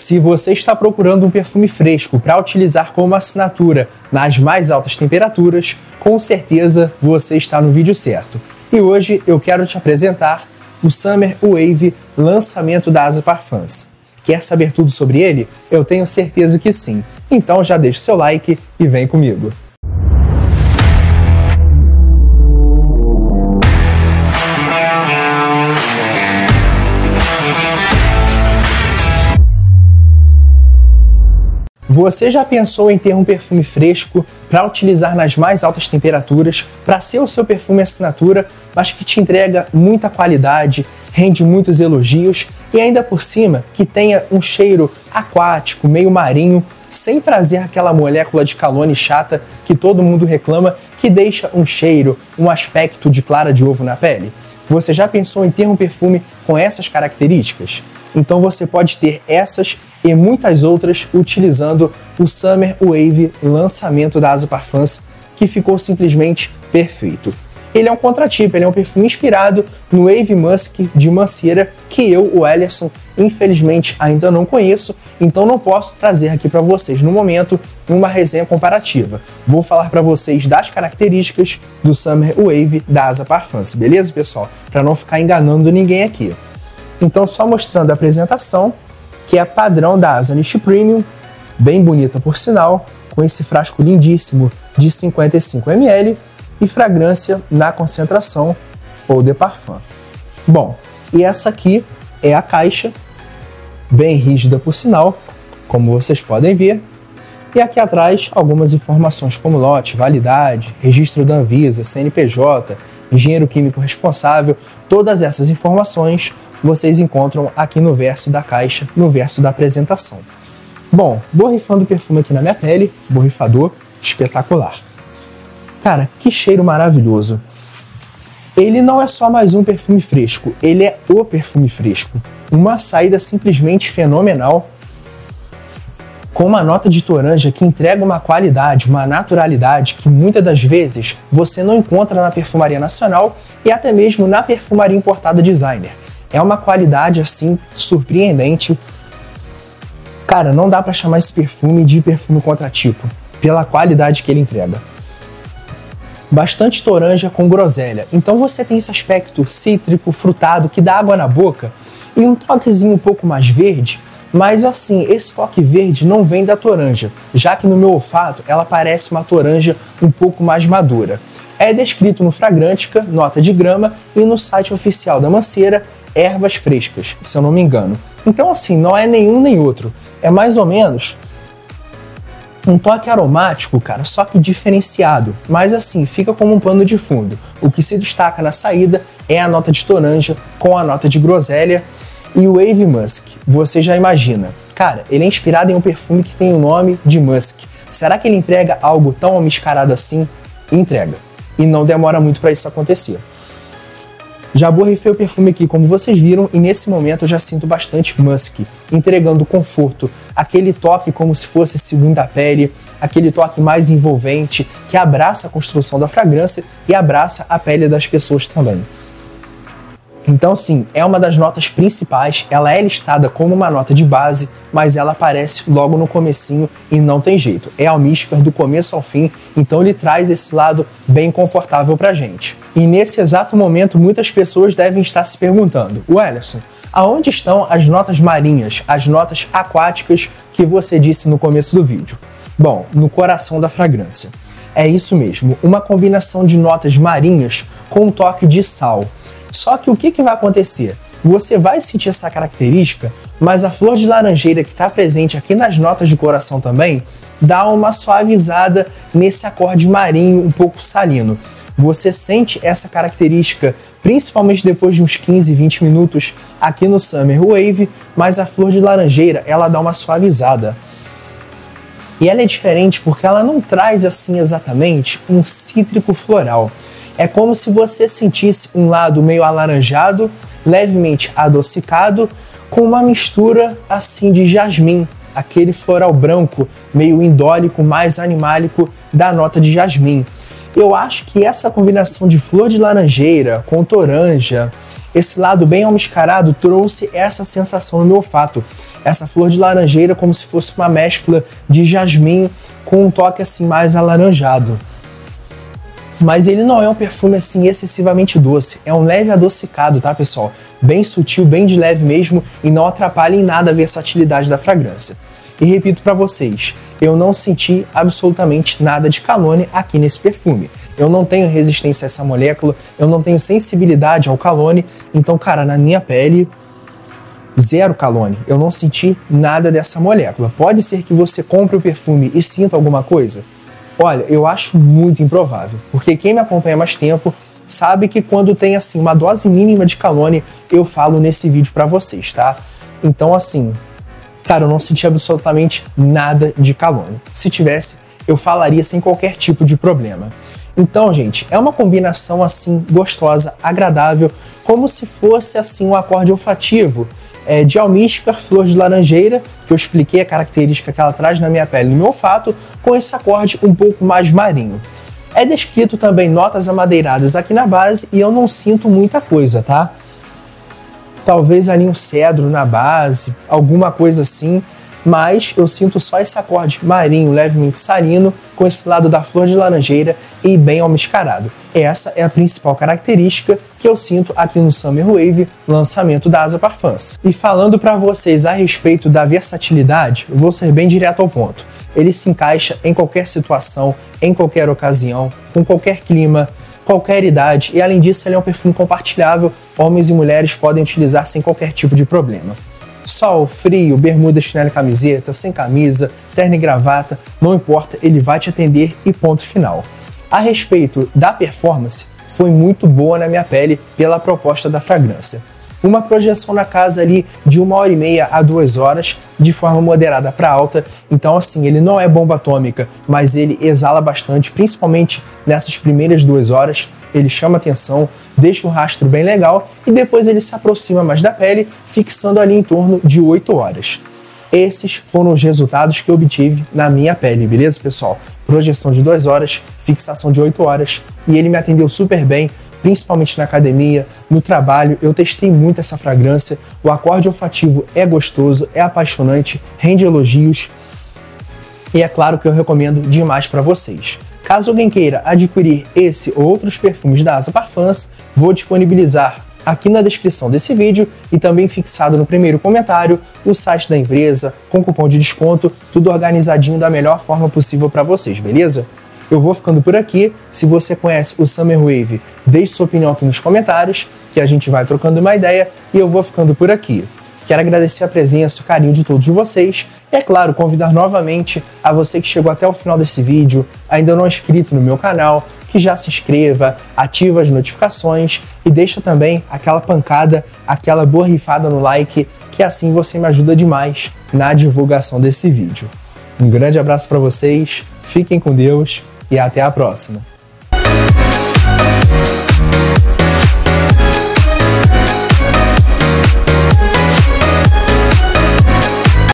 Se você está procurando um perfume fresco para utilizar como assinatura nas mais altas temperaturas, com certeza você está no vídeo certo. E hoje eu quero te apresentar o Summer Wave lançamento da Asa Parfums. Quer saber tudo sobre ele? Eu tenho certeza que sim. Então já deixa seu like e vem comigo. Você já pensou em ter um perfume fresco para utilizar nas mais altas temperaturas, para ser o seu perfume assinatura, mas que te entrega muita qualidade, rende muitos elogios e ainda por cima que tenha um cheiro aquático, meio marinho, sem trazer aquela molécula de calone chata que todo mundo reclama, que deixa um cheiro, um aspecto de clara de ovo na pele? Você já pensou em ter um perfume com essas características? Então você pode ter essas e muitas outras utilizando o Summer Wave lançamento da Asa Parfums, que ficou simplesmente perfeito. Ele é um contratipo, ele é um perfume inspirado no Wave Musk de Mancieira, que eu, o Ellison, infelizmente ainda não conheço, então não posso trazer aqui para vocês no momento uma resenha comparativa. Vou falar para vocês das características do Summer Wave da Asa Parfums, beleza, pessoal? Para não ficar enganando ninguém aqui. Então, só mostrando a apresentação, que é padrão da Azanist Premium, bem bonita por sinal, com esse frasco lindíssimo de 55 ml e fragrância na concentração ou de parfum. Bom, e essa aqui é a caixa, bem rígida por sinal, como vocês podem ver. E aqui atrás algumas informações como lote, validade, registro da Anvisa, CNPJ, engenheiro químico responsável, todas essas informações vocês encontram aqui no verso da caixa, no verso da apresentação. Bom, borrifando perfume aqui na minha pele, borrifador espetacular. Cara, que cheiro maravilhoso. Ele não é só mais um perfume fresco, ele é o perfume fresco. Uma saída simplesmente fenomenal, com uma nota de toranja que entrega uma qualidade, uma naturalidade que muitas das vezes você não encontra na perfumaria nacional e até mesmo na perfumaria importada designer. É uma qualidade assim surpreendente. Cara, não dá para chamar esse perfume de perfume contratipo, pela qualidade que ele entrega. Bastante toranja com groselha. Então você tem esse aspecto cítrico, frutado, que dá água na boca e um toquezinho um pouco mais verde, mas assim, esse toque verde não vem da toranja, já que no meu olfato ela parece uma toranja um pouco mais madura. É descrito no Fragrantica, nota de grama, e no site oficial da Manceira ervas frescas, se eu não me engano. Então, assim, não é nenhum nem outro. É mais ou menos um toque aromático, cara, só que diferenciado. Mas assim, fica como um pano de fundo. O que se destaca na saída é a nota de toranja com a nota de groselha e o Wave Musk. Você já imagina. Cara, ele é inspirado em um perfume que tem o nome de Musk. Será que ele entrega algo tão amiscarado assim? Entrega. E não demora muito para isso acontecer. Já borrifei o perfume aqui, como vocês viram, e nesse momento eu já sinto bastante musk, entregando conforto, aquele toque como se fosse segunda pele, aquele toque mais envolvente, que abraça a construção da fragrância e abraça a pele das pessoas também. Então, sim, é uma das notas principais, ela é listada como uma nota de base, mas ela aparece logo no comecinho e não tem jeito. É almística do começo ao fim, então ele traz esse lado bem confortável pra gente. E nesse exato momento, muitas pessoas devem estar se perguntando: Wellerson, aonde estão as notas marinhas, as notas aquáticas que você disse no começo do vídeo? Bom, no coração da fragrância. É isso mesmo, uma combinação de notas marinhas com um toque de sal. Só que o que, que vai acontecer? Você vai sentir essa característica, mas a flor de laranjeira que está presente aqui nas notas de coração também dá uma suavizada nesse acorde marinho um pouco salino. Você sente essa característica principalmente depois de uns 15, 20 minutos aqui no Summer Wave, mas a flor de laranjeira ela dá uma suavizada. E ela é diferente porque ela não traz assim exatamente um cítrico floral. É como se você sentisse um lado meio alaranjado, levemente adocicado, com uma mistura assim de jasmim, aquele floral branco, meio indólico, mais animálico da nota de jasmim. Eu acho que essa combinação de flor de laranjeira com toranja, esse lado bem almiscarado trouxe essa sensação no meu olfato. essa flor de laranjeira como se fosse uma mescla de jasmim com um toque assim mais alaranjado. Mas ele não é um perfume assim excessivamente doce, é um leve adocicado, tá, pessoal? Bem sutil, bem de leve mesmo e não atrapalha em nada a versatilidade da fragrância. E repito para vocês, eu não senti absolutamente nada de calone aqui nesse perfume. Eu não tenho resistência a essa molécula, eu não tenho sensibilidade ao calone, então, cara, na minha pele, zero calone. Eu não senti nada dessa molécula. Pode ser que você compre o perfume e sinta alguma coisa? Olha, eu acho muito improvável, porque quem me acompanha mais tempo sabe que quando tem assim uma dose mínima de calone, eu falo nesse vídeo para vocês, tá? Então assim, cara, eu não senti absolutamente nada de calone. Se tivesse, eu falaria sem qualquer tipo de problema. Então, gente, é uma combinação assim gostosa, agradável, como se fosse assim um acorde olfativo é, de almíscar, flor de laranjeira, que eu expliquei a característica que ela traz na minha pele no meu olfato, com esse acorde um pouco mais marinho. É descrito também notas amadeiradas aqui na base e eu não sinto muita coisa, tá? Talvez ali um cedro na base, alguma coisa assim, mas eu sinto só esse acorde marinho, levemente salino, com esse lado da flor de laranjeira e bem almiscarado. Essa é a principal característica que eu sinto aqui no Summer Wave, lançamento da Asa Parfums. E falando para vocês a respeito da versatilidade, vou ser bem direto ao ponto. Ele se encaixa em qualquer situação, em qualquer ocasião, com qualquer clima, qualquer idade e além disso ele é um perfume compartilhável, homens e mulheres podem utilizar sem qualquer tipo de problema. Sol, frio, bermuda, chinelo e camiseta, sem camisa, terno e gravata, não importa, ele vai te atender e ponto final. A respeito da performance, foi muito boa na minha pele pela proposta da fragrância. Uma projeção na casa ali de uma hora e meia a duas horas, de forma moderada para alta. Então, assim, ele não é bomba atômica, mas ele exala bastante, principalmente nessas primeiras duas horas. Ele chama atenção, deixa um rastro bem legal e depois ele se aproxima mais da pele, fixando ali em torno de 8 horas. Esses foram os resultados que obtive na minha pele, beleza, pessoal? Projeção de 2 horas, fixação de 8 horas e ele me atendeu super bem, principalmente na academia, no trabalho. Eu testei muito essa fragrância. O acorde olfativo é gostoso, é apaixonante, rende elogios. E é claro que eu recomendo demais para vocês. Caso alguém queira adquirir esse ou outros perfumes da Asa Parfums, vou disponibilizar aqui na descrição desse vídeo e também fixado no primeiro comentário o site da empresa com cupom de desconto, tudo organizadinho da melhor forma possível para vocês, beleza? Eu vou ficando por aqui. Se você conhece o Summer Wave, deixe sua opinião aqui nos comentários, que a gente vai trocando uma ideia e eu vou ficando por aqui. Quero agradecer a presença, o carinho de todos vocês e, é claro, convidar novamente a você que chegou até o final desse vídeo, ainda não é inscrito no meu canal, que já se inscreva, ativa as notificações e deixa também aquela pancada, aquela borrifada no like, que assim você me ajuda demais na divulgação desse vídeo. Um grande abraço para vocês, fiquem com Deus e até a próxima.